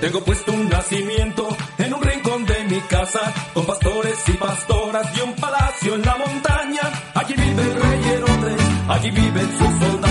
Tengo puesto un nacimiento en un rincón de mi casa, con pastores y pastoras y un palacio en la montaña. Allí vive el rey Herodes, allí viven sus soldados,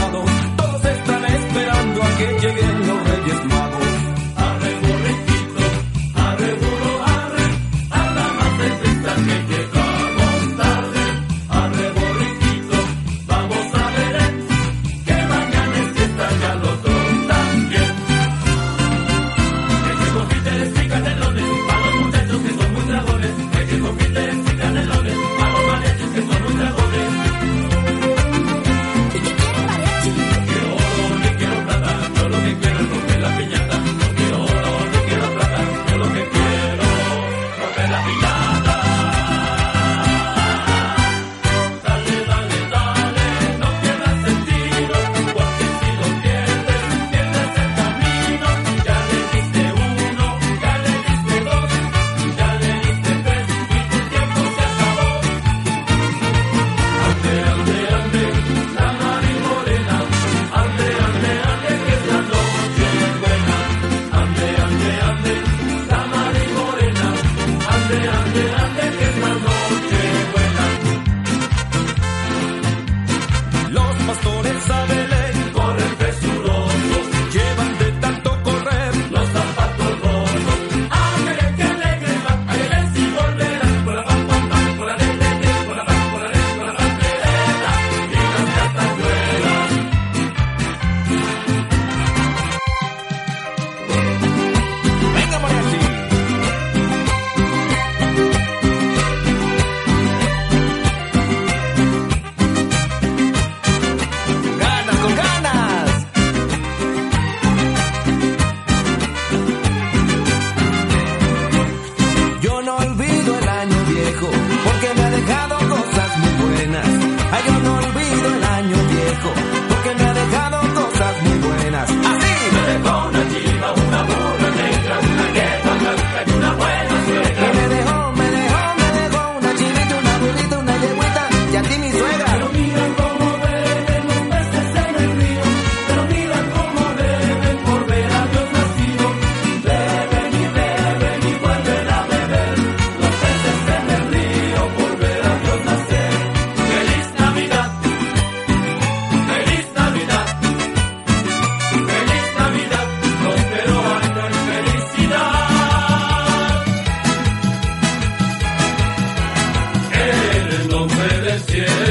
Yeah.